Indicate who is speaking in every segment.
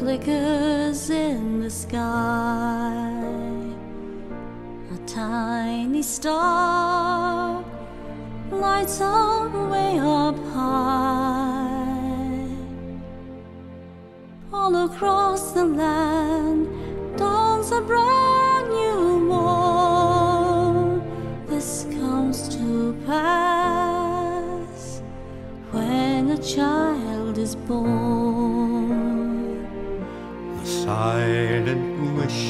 Speaker 1: flickers in the sky. A tiny star lights up way up high. All across the land dawns a brand new morn. This comes to pass when a child is born.
Speaker 2: A silent wish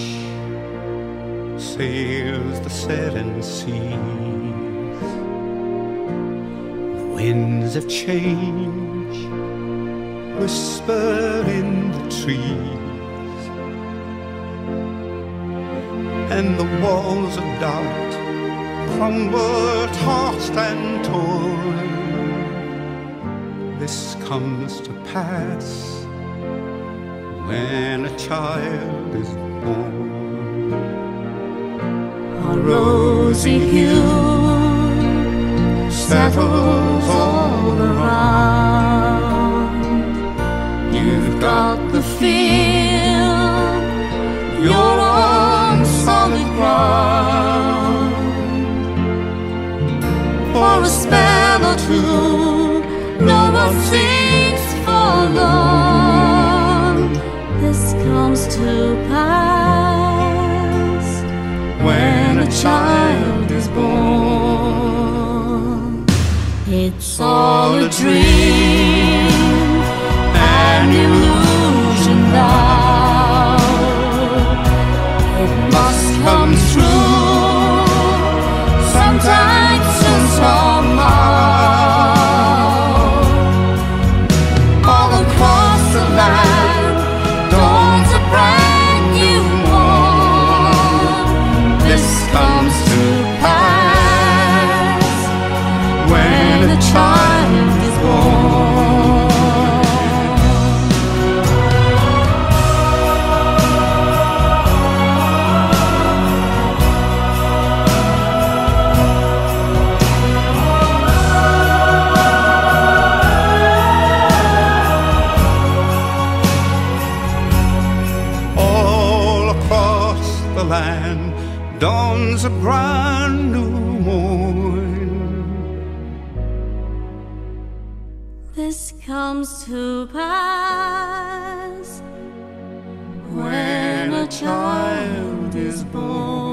Speaker 2: sails the setting seas. The winds of change whisper in the trees, and the walls of doubt crumble, tossed and torn. This comes to pass when a child is born.
Speaker 1: A rosy hue settles all around. You've got the feel, you're It's all a dream, an illusion
Speaker 2: dawns a brand new morn.
Speaker 1: This comes to pass when a child is born.